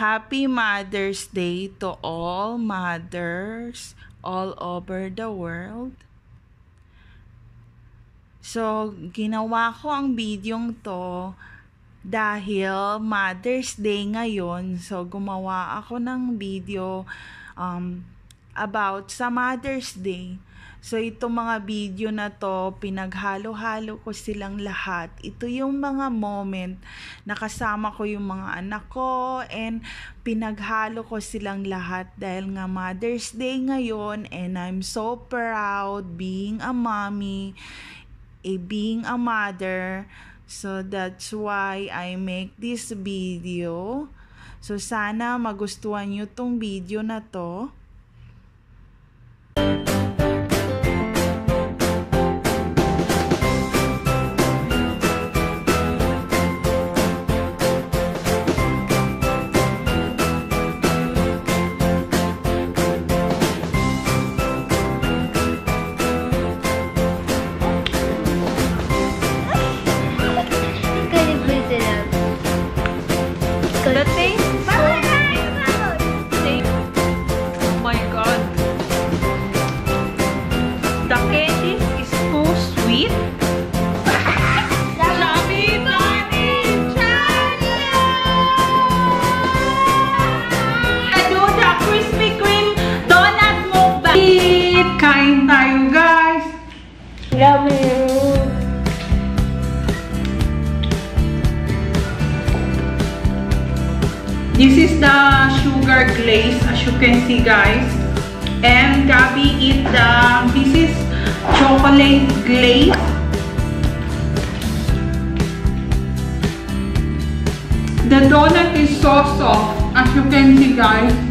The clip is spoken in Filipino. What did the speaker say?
Happy Mother's Day to all mothers all over the world. So, ginawa ko ang bidyong to dahil Mother's Day ngayon. So, gumawa ako ng video um, about sa Mother's Day. So, itong mga video na to, pinaghalo-halo ko silang lahat. Ito yung mga moment na kasama ko yung mga anak ko and pinaghalo ko silang lahat dahil nga Mother's Day ngayon and I'm so proud being a mommy, a being a mother. So, that's why I make this video. So, sana magustuhan nyo tong video na to. This is the sugar glaze as you can see guys. And Gabby eat the, this is chocolate glaze. The donut is so soft as you can see guys.